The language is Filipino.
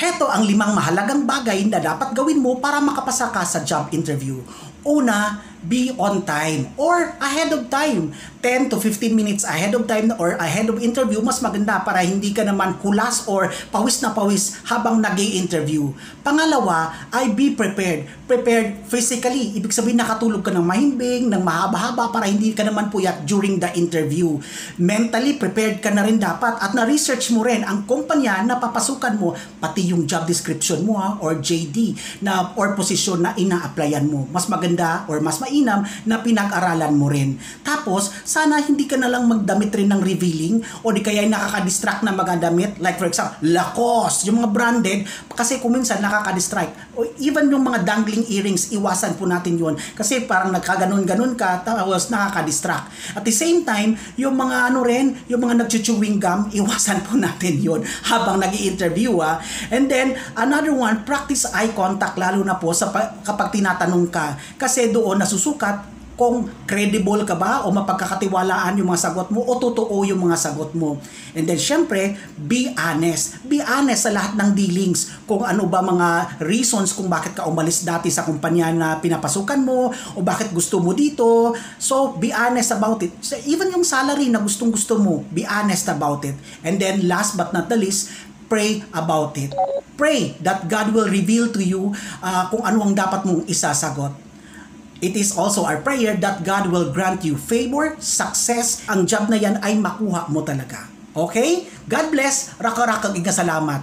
Heto ang limang mahalagang bagay na dapat gawin mo para makapasa ka sa job interview. Una, be on time or ahead of time. 10 to 15 minutes ahead of time or ahead of interview, mas maganda para hindi ka naman kulas or pawis na pawis habang nag interview Pangalawa, ay be prepared. Prepared physically. Ibig sabihin nakatulog ka ng mahimbing, ng mahaba-haba para hindi ka naman puyat during the interview. Mentally prepared ka na rin dapat at na-research mo rin ang kumpanya na papasukan mo, pati yung job description mo ha, or JD na or posisyon na ina-applyan mo. Mas maganda or mas mainam na pinag-aralan mo rin. Tapos, sana hindi ka na lang magdamit rin ng revealing o di kaya nakaka-distract na mga damit. Like for example, Lacoste, yung mga branded, kasi kung minsan nakaka-distract. O even yung mga dangling earrings, iwasan po natin yun. Kasi parang nagkaganon-ganon ka, tapos nakaka-distract. At the same time, yung mga ano rin, yung mga nag-chewing gum, iwasan po natin yun habang nag interview ah. And then, another one, practice eye contact, lalo na po sa kapag tinatanong ka. Kasi doon nasusukat kung credible ka ba o mapagkakatiwalaan yung mga sagot mo o totoo yung mga sagot mo. And then syempre, be honest. Be honest sa lahat ng dealings. Kung ano ba mga reasons kung bakit ka umalis dati sa kumpanya na pinapasukan mo o bakit gusto mo dito. So, be honest about it. So, even yung salary na gustong gusto mo, be honest about it. And then last but not the least, pray about it. Pray that God will reveal to you uh, kung ano ang dapat mong isasagot. It is also our prayer that God will grant you favor, success. Ang job na yan ay makuha mo talaga. Okay? God bless. Raka-raka salamat.